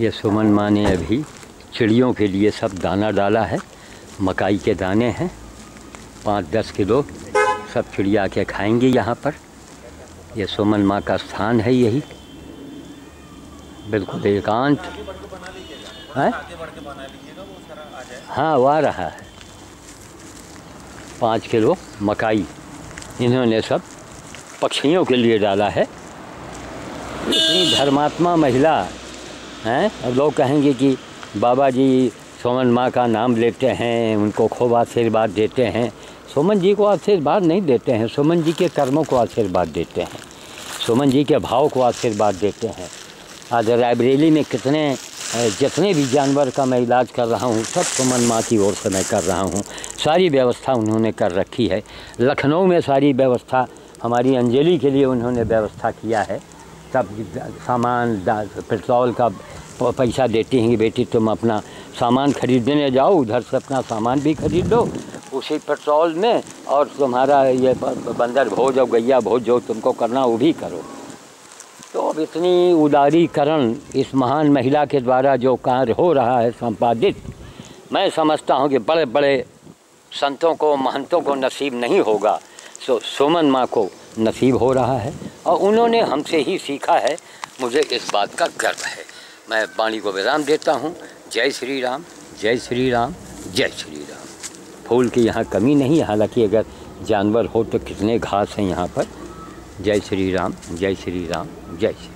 ये सुमन माँ ने अभी चिड़ियों के लिए सब दाना डाला है, मकाई के दाने हैं। पाँच दस किलो सब चिड़िया के खाएँगे यहाँ पर। ये सुमन माँ का स्थान है यही। बिल्कुल एकांत। है? हाँ वो आ रहा है। पाँच किलो मकाई इन्होंने सब पक्षियों के लिए डाला है। इतनी धर्मात्मा महिला हैं? अब लोग कहेंगे कि बाबा जी सोमन माँ का नाम लेते हैं, उनको खूब आशीर्वाद देते हैं। सोमन जी को आशीर्वाद नहीं देते हैं, सोमन जी के कर्मों को आशीर्वाद देते हैं। सोमन जी के भाव को आशीर्वाद देते हैं। आज रायबरेली में कितने जितने भी जानवर का मैं इलाज कर रहा हूँ, सब सुमन माँ की ओर से मैं कर रहा हूँ। सारी व्यवस्था उन्होंने कर रखी है। लखनऊ में सारी व्यवस्था, हमारी अंजलि के लिए उन्होंने व्यवस्था किया है। सब सामान पेट्रोल का पैसा देती हैं कि बेटी, तुम अपना सामान खरीदने जाओ, उधर से अपना सामान भी खरीद लो, उसी पेट्रोल में, और तुम्हारा ये बंदर भोज और गैया भोज जो तुमको करना वो भी करो। तो अब इतनी उदारीकरण इस महान महिला के द्वारा जो कार्य हो रहा है संपादित, मैं समझता हूँ कि बड़े बड़े संतों को, महंतों को नसीब नहीं होगा। सो, सुमन माँ को नसीब हो रहा है, और उन्होंने हमसे ही सीखा है, मुझे इस बात का गर्व है। मैं वाणी को विराम देता हूँ। जय श्री राम, जय श्री राम, जय श्री राम। फूल की यहाँ कमी नहीं, हालाँकि अगर जानवर हो तो कितने घास हैं यहाँ पर। जय श्री राम, जय श्री राम, जय श्री